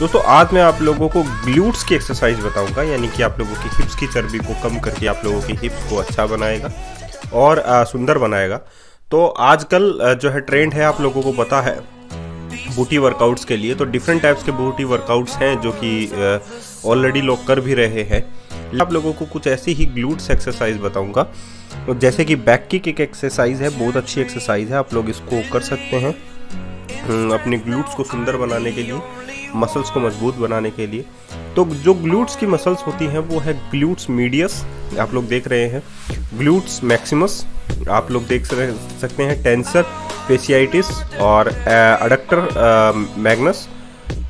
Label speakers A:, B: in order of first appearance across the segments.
A: दोस्तों, आज मैं आप लोगों को ग्लूट्स की एक्सरसाइज बताऊँगा, यानी कि आप लोगों की हिप्स की चर्बी को कम करके आप लोगों की हिप्स को अच्छा बनाएगा और सुंदर बनाएगा। तो आजकल जो है ट्रेंड है, आप लोगों को पता है बूटी वर्कआउट्स के लिए। तो डिफरेंट टाइप्स के बूटी वर्कआउट्स हैं जो कि ऑलरेडी लोग कर भी रहे हैं। आप लोगों को कुछ ऐसी ही ग्लूट्स एक्सरसाइज बताऊँगा। तो जैसे कि बैक की एक एक्सरसाइज है, बहुत अच्छी एक्सरसाइज है, आप लोग इसको कर सकते हैं। अपने ग्लूट्स को सुंदर बनाने के लिए मसल्स को मज़बूत बनाने के लिए। तो जो ग्लूट्स की मसल्स होती हैं, वो है ग्लूट्स मीडियस आप लोग देख रहे हैं। ग्लूट्स मैक्सिमस आप लोग देख सकते हैं। टेंसर फेसियाइटिस और अडक्टर मैग्नस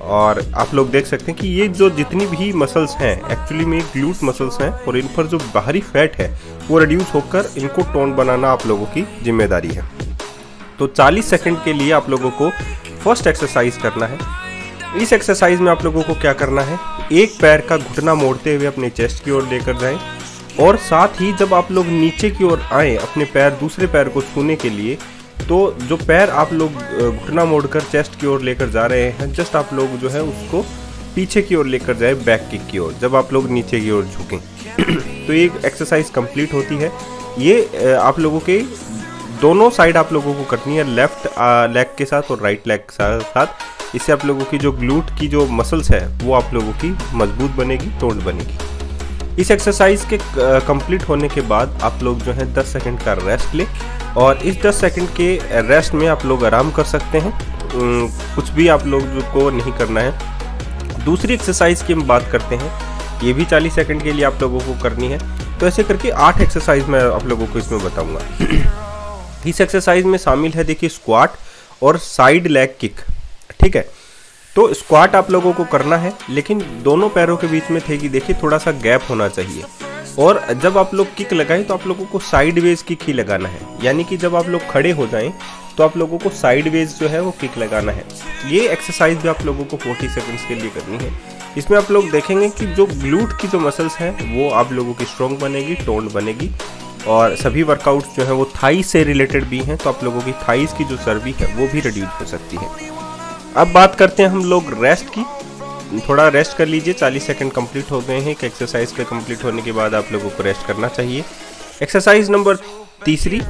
A: और आप लोग देख सकते हैं कि ये जो जितनी भी मसल्स हैं एक्चुअली में ग्लूट मसल्स हैं, और इन पर जो बाहरी फैट है, वो रिड्यूस होकर इनको टोन बनाना आप लोगों की ज़िम्मेदारी है। तो 40 सेकंड के लिए आप लोगों को फ़र्स्ट एक्सरसाइज करना है। इस एक्सरसाइज में आप लोगों को क्या करना है? एक पैर का घुटना मोड़ते हुए अपने चेस्ट की ओर लेकर जाएँ और साथ ही जब आप लोग नीचे की ओर आए अपने पैर दूसरे पैर को छूने के लिए तो जो पैर आप लोग घुटना मोड़कर चेस्ट की ओर लेकर जा रहे हैं जस्ट आप लोग जो है उसको पीछे की ओर लेकर जाए बैक किक की ओर, जब आप लोग नीचे की ओर झुकें। तो ये एक्सरसाइज कंप्लीट होती है। ये आप लोगों के दोनों साइड आप लोगों को करनी है लेफ़्ट लेग के साथ और राइट लेग के साथ। इससे आप लोगों की जो ग्लूट की जो मसल्स है, वो आप लोगों की मज़बूत बनेगी टोंड बनेगी। इस एक्सरसाइज के कंप्लीट होने के बाद आप लोग जो है 10 सेकंड का रेस्ट लें और इस 10 सेकंड के रेस्ट में आप लोग आराम कर सकते हैं। कुछ भी आप लोग को नहीं करना है। दूसरी एक्सरसाइज की हम बात करते हैं, ये भी 40 सेकंड के लिए आप लोगों को करनी है। तो ऐसे करके आठ एक्सरसाइज मैं आप लोगों को इसमें बताऊँगा। इस एक्सरसाइज में शामिल है देखिए स्क्वाट और साइड लेग किक ठीक है? तो स्क्वाट आप लोगों को करना है, लेकिन दोनों पैरों के बीच में थे कि देखिए थोड़ा सा गैप होना चाहिए। और जब आप लोग किक लगाएँ तो आप लोगों को साइड वेज किक ही लगाना है। यानी कि जब आप लोग खड़े हो जाएँ तो आप लोगों को साइड वेज जो है वो किक लगाना है। ये एक्सरसाइज भी आप लोगों को 40 सेकंड्स के लिए करनी है। इसमें आप लोग देखेंगे कि जो ग्लूट की जो मसल्स हैं वो आप लोगों की स्ट्रॉन्ग बनेगी टोन्ड बनेगी। और सभी वर्कआउट्स जो हैं वो थाई से रिलेटेड भी हैं तो आप लोगों की थाइस की जो सर्वी है वो भी रिड्यूस हो सकती है। अब बात करते हैं हम लोग रेस्ट की। थोड़ा रेस्ट कर लीजिए 40 सेकंड कंप्लीट हो गए हैं। एक एक्सरसाइज के कंप्लीट होने के बाद आप लोगों को रेस्ट करना चाहिए। एक्सरसाइज नंबर तीसरी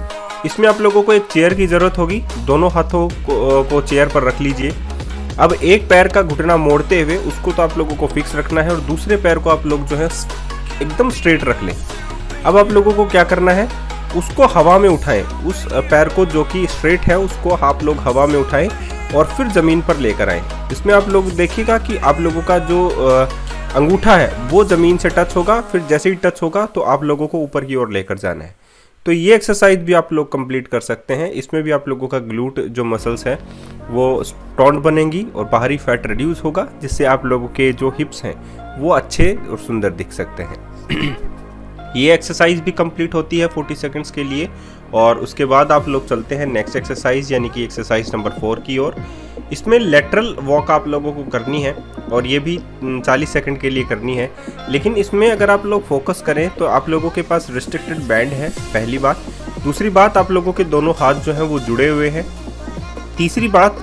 A: इसमें आप लोगों को एक चेयर की ज़रूरत होगी। दोनों हाथों को, को चेयर पर रख लीजिए। अब एक पैर का घुटना मोड़ते हुए उसको तो आप लोगों को फिक्स रखना है और दूसरे पैर को आप लोग जो है एकदम स्ट्रेट रख लें। अब आप लोगों को क्या करना है? उसको हवा में उठाएँ। उस पैर को जो कि स्ट्रेट है, उसको आप लोग हवा में उठाएँ और फिर ज़मीन पर लेकर आए। इसमें आप लोग देखिएगा कि आप लोगों का जो अंगूठा है, वो ज़मीन से टच होगा, फिर जैसे ही टच होगा तो आप लोगों को ऊपर की ओर लेकर जाना है। तो ये एक्सरसाइज भी आप लोग कंप्लीट कर सकते हैं। इसमें भी आप लोगों का ग्लूट जो मसल्स है, वो स्ट्रॉन्ग बनेंगी और बाहरी फैट रिड्यूस होगा, जिससे आप लोगों के जो हिप्स हैं, वो अच्छे और सुंदर दिख सकते हैं। ये एक्सरसाइज भी कंप्लीट होती है 40 सेकंड्स के लिए। और उसके बाद आप लोग चलते हैं नेक्स्ट एक्सरसाइज यानी कि एक्सरसाइज नंबर फोर की ओर। इसमें लेटरल वॉक आप लोगों को करनी है और ये भी 40 सेकंड के लिए करनी है। लेकिन इसमें अगर आप लोग फोकस करें तो आप लोगों के पास रिस्ट्रिक्टेड बैंड है, पहली बात। दूसरी बात, आप लोगों के दोनों हाथ जो हैं वो जुड़े हुए हैं। तीसरी बात,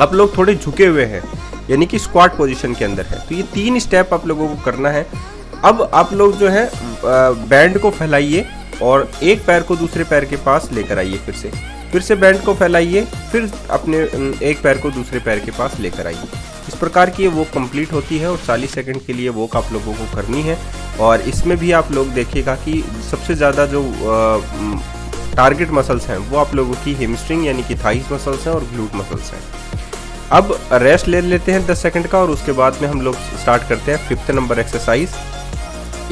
A: आप लोग थोड़े झुके हुए हैं, यानी कि स्क्वाट पोजीशन के अंदर है। तो ये तीन स्टेप आप लोगों को करना है। अब आप लोग जो है बैंड को फैलाइए। और एक पैर को दूसरे पैर के पास लेकर आइए फिर से। फिर से बैंड को फैलाइए, फिर अपने एक पैर को दूसरे पैर के पास लेकर आइए। इस प्रकार की वो कंप्लीट होती है और 40 सेकंड के लिए वो आप लोगों को करनी है। और इसमें भी आप लोग देखिएगा कि सबसे ज़्यादा जो टारगेट मसल्स हैं, वो आप लोगों की हिमस्ट्रिंग यानी कि थाइस मसल्स हैं और ग्लूट मसल्स हैं। अब रेस्ट ले लेते हैं 10 सेकंड का और उसके बाद में हम लोग स्टार्ट करते हैं फिफ्थ नंबर एक्सरसाइज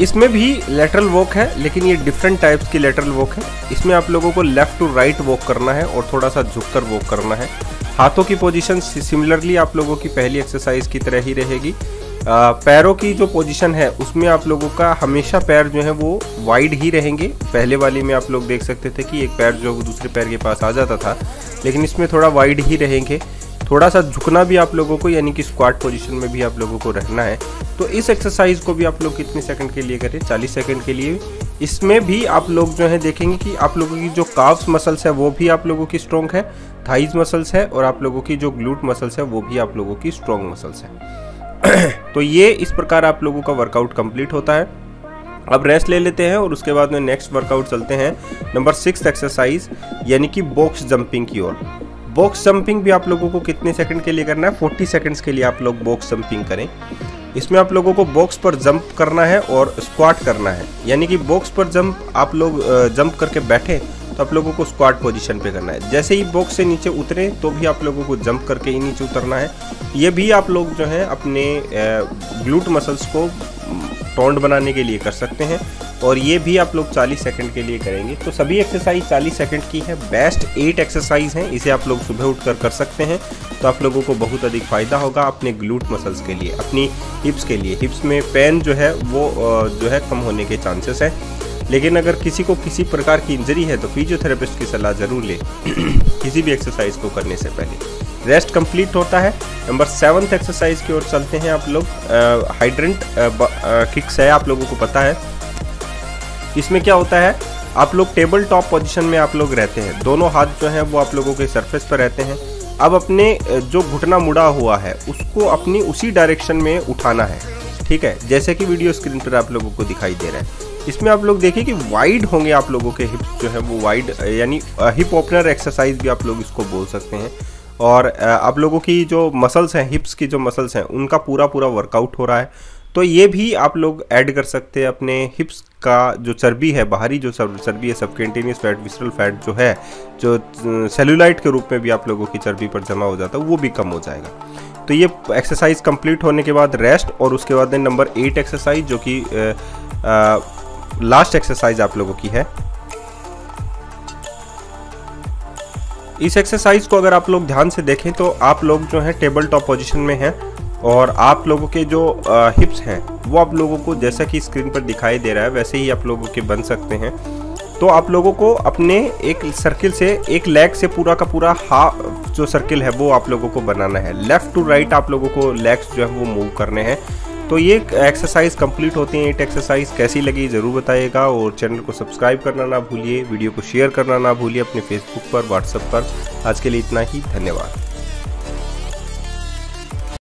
A: इसमें भी लेटरल वॉक है, लेकिन ये डिफरेंट टाइप्स की लेटरल वॉक है। इसमें आप लोगों को लेफ़्ट टू राइट वॉक करना है और थोड़ा सा झुककर वॉक करना है। हाथों की पोजीशन सिमिलरली आप लोगों की पहली एक्सरसाइज की तरह ही रहेगी। पैरों की जो पोजीशन है, उसमें आप लोगों का हमेशा पैर जो है वो वाइड ही रहेंगे। पहले वाली में आप लोग देख सकते थे कि एक पैर जो दूसरे पैर के पास आ जाता था, लेकिन इसमें थोड़ा वाइड ही रहेंगे। थोड़ा सा झुकना भी आप लोगों को, यानी कि स्क्वाट पोजीशन में भी आप लोगों को रहना है। तो इस एक्सरसाइज को भी आप लोग कितने सेकंड के लिए करें? 40 सेकंड के लिए। इसमें भी आप लोग जो है देखेंगे कि आप लोगों की जो काव्स मसल्स है, वो भी आप लोगों की स्ट्रॉन्ग है। थाइज मसल्स है और आप लोगों की जो ग्लूट मसल्स है, वो भी आप लोगों की स्ट्रॉन्ग मसल्स है। तो ये इस प्रकार आप लोगों का वर्कआउट कंप्लीट होता है। अब रेस्ट ले लेते हैं और उसके बाद में नेक्स्ट वर्कआउट चलते हैं। नंबर सिक्स एक्सरसाइज यानी कि बॉक्स जंपिंग की ओर। बॉक्स जंपिंग भी आप लोगों को कितने सेकंड के लिए करना है? 40 सेकंड्स के लिए आप लोग बॉक्स जंपिंग करें। इसमें आप लोगों को बॉक्स पर जंप करना है और स्क्वाट करना है। यानी कि बॉक्स पर जंप, आप लोग जंप करके बैठे तो आप लोगों को स्क्वाट पोजीशन पे करना है। जैसे ही बॉक्स से नीचे उतरे तो भी आप लोगों को जंप करके ही नीचे उतरना है। ये भी आप लोग जो है अपने ग्लूट मसल्स को टोंड बनाने के लिए कर सकते हैं और ये भी आप लोग 40 सेकंड के लिए करेंगे। तो सभी एक्सरसाइज 40 सेकंड की है। बेस्ट एट एक्सरसाइज हैं, इसे आप लोग सुबह उठकर कर सकते हैं। तो आप लोगों को बहुत अधिक फ़ायदा होगा अपने ग्लूट मसल्स के लिए, अपनी हिप्स के लिए। हिप्स में पेन जो है, वो जो है कम होने के चांसेस है। लेकिन अगर किसी को किसी प्रकार की इंजरी है तो फिजियोथेरेपिस्ट की सलाह ज़रूर ले। किसी भी एक्सरसाइज को करने से पहले। रेस्ट कंप्लीट होता है। नंबर सेवन्थ एक्सरसाइज की ओर चलते हैं आप लोग। हाइड्रेंट किक्स है, आप लोगों को पता है। इसमें क्या होता है, आप लोग टेबल टॉप पोजीशन में आप लोग रहते हैं। दोनों हाथ जो हैं, वो आप लोगों के सरफेस पर रहते हैं। अब अपने जो घुटना मुड़ा हुआ है, उसको अपनी उसी डायरेक्शन में उठाना है। ठीक है? जैसे कि वीडियो स्क्रीन पर आप लोगों को दिखाई दे रहा है। इसमें आप लोग देखिए कि वाइड होंगे आप लोगों के हिप्स जो है, वो वाइड, यानी हिप ओपनर एक्सरसाइज भी आप लोग इसको बोल सकते हैं। और आप लोगों की जो मसल्स हैं हिप्स की जो मसल्स हैं, उनका पूरा पूरा वर्कआउट हो रहा है। तो ये भी आप लोग ऐड कर सकते हैं अपने हिप्स का जो चर्बी है, बाहरी जो चर्बी है सबकेंटेनियस फैट विसरल फैट जो है, जो सेलुलाइट के रूप में भी आप लोगों की चर्बी पर जमा हो जाता है, वो भी कम हो जाएगा। तो ये एक्सरसाइज कंप्लीट होने के बाद रेस्ट और उसके बाद नंबर एट एक्सरसाइज जो कि लास्ट एक्सरसाइज आप लोगों की है। इस एक्सरसाइज को अगर आप लोग ध्यान से देखें तो आप लोग जो है टेबल टॉप पोजिशन में हैं और आप लोगों के जो हिप्स हैं, वो आप लोगों को जैसा कि स्क्रीन पर दिखाई दे रहा है, वैसे ही आप लोगों के बन सकते हैं। तो आप लोगों को अपने एक सर्किल से, एक लेग से पूरा का पूरा हाफ़ जो सर्किल है वो आप लोगों को बनाना है। लेफ़्ट टू राइट आप लोगों को लेग्स जो है वो मूव करने हैं। तो ये एक्सरसाइज कंप्लीट होती है एट एक्सरसाइज कैसी लगी ज़रूर बताइएगा और चैनल को सब्सक्राइब करना ना भूलिए वीडियो को शेयर करना ना भूलिए अपने फेसबुक पर व्हाट्सएप पर। आज के लिए इतना ही, धन्यवाद।